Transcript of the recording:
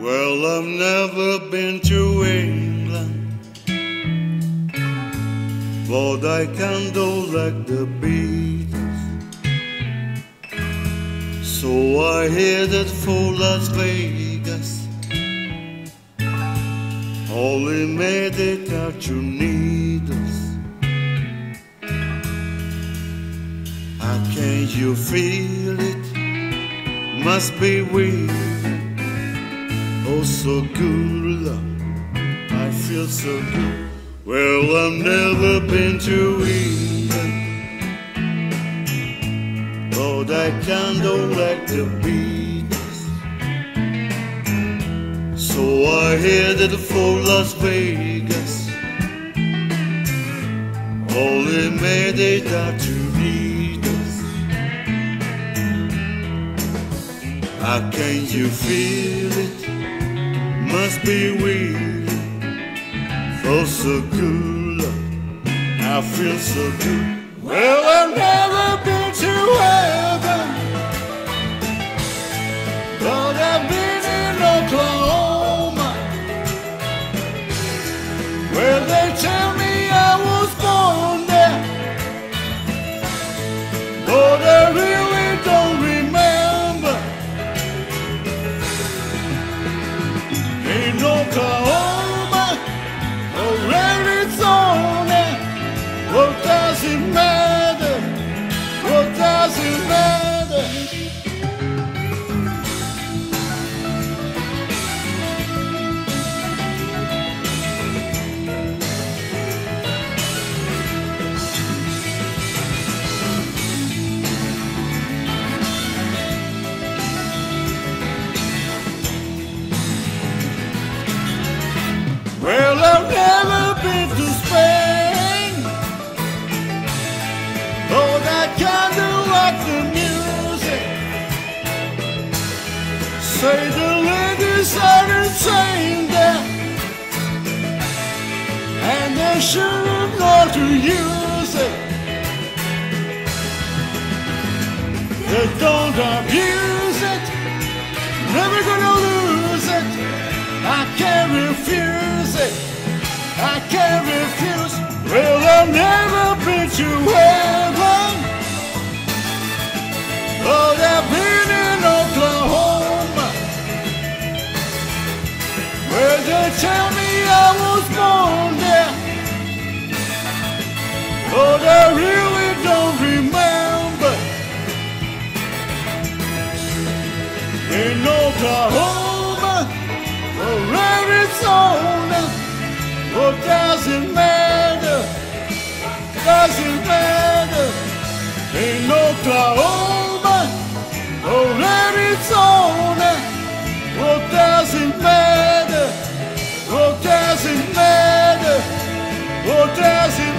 Well, I've never been to England, but I can do like the Beatles. So I headed for Las Vegas. Only made it out to needles. How can you feel it? Must be weird. Oh, so good, love. I feel so good. Well, I've never been to England, but I do like the Beatles. So I headed for Las Vegas. Only made it out to Needles. How can you feel it? Must be weird. for so good. I feel so good. Well, Oklahoma or Arizona, what does it matter? Say the ladies are insane there, and they should know to use it. They don't abuse it, never gonna lose it. I can't refuse it. I can't refuse. Well, I've never been to heaven. They tell me I was born there. But I really don't remember. In Oklahoma or Arizona, what does it matter? Oh, does it?